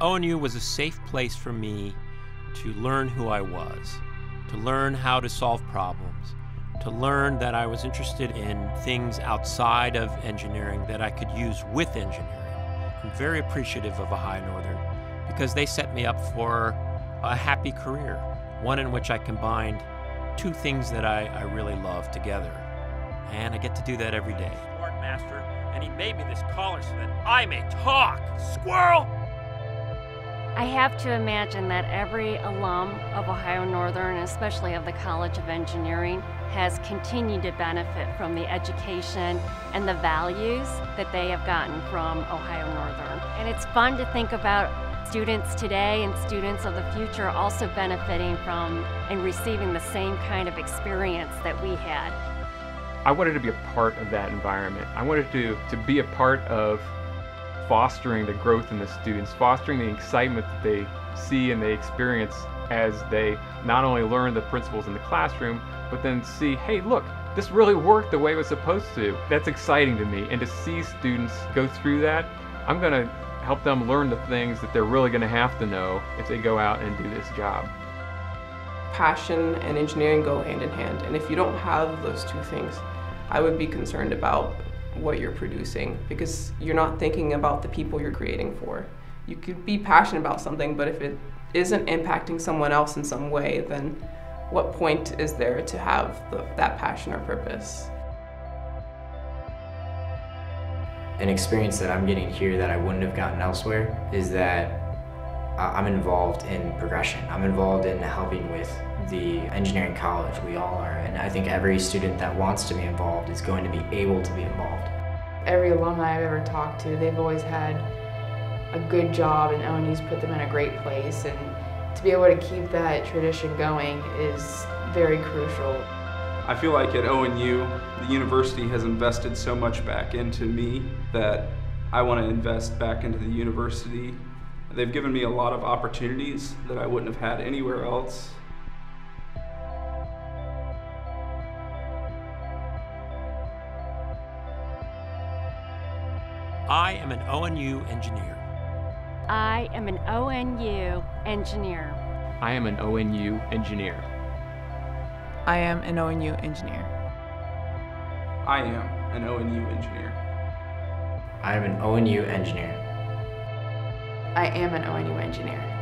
ONU was a safe place for me to learn who I was, to learn how to solve problems, to learn that I was interested in things outside of engineering that I could use with engineering. I'm very appreciative of Ohio Northern because they set me up for a happy career, one in which I combined two things that I, I really love together. And I get to do that every day. Smart master, and he made me this collar so that I may talk. Squirrel! I have to imagine that every alum of Ohio Northern, especially of the College of Engineering, has continued to benefit from the education and the values that they have gotten from Ohio Northern. And it's fun to think about students today and students of the future also benefiting from and receiving the same kind of experience that we had. I wanted to be a part of that environment. I wanted to, to be a part of fostering the growth in the students, fostering the excitement that they see and they experience as they not only learn the principles in the classroom, but then see, hey, look, this really worked the way it was supposed to. That's exciting to me. And to see students go through that, I'm going to help them learn the things that they're really going to have to know if they go out and do this job. Passion and engineering go hand in hand, and if you don't have those two things, I would be concerned about what you're producing because you're not thinking about the people you're creating for. You could be passionate about something, but if it isn't impacting someone else in some way, then what point is there to have the, that passion or purpose? An experience that I'm getting here that I wouldn't have gotten elsewhere is that I'm involved in progression. I'm involved in helping with the engineering college. We all are. And I think every student that wants to be involved is going to be able to be involved. Every alumni I've ever talked to, they've always had a good job and ONU's put them in a great place. And to be able to keep that tradition going is very crucial. I feel like at ONU, the university has invested so much back into me that I want to invest back into the university They've given me a lot of opportunities that I wouldn't have had anywhere else. I am an ONU engineer. I am an ONU engineer. I am an ONU engineer. I am an ONU engineer. I am an ONU engineer. I am an ONU engineer. I am an ONU engineer.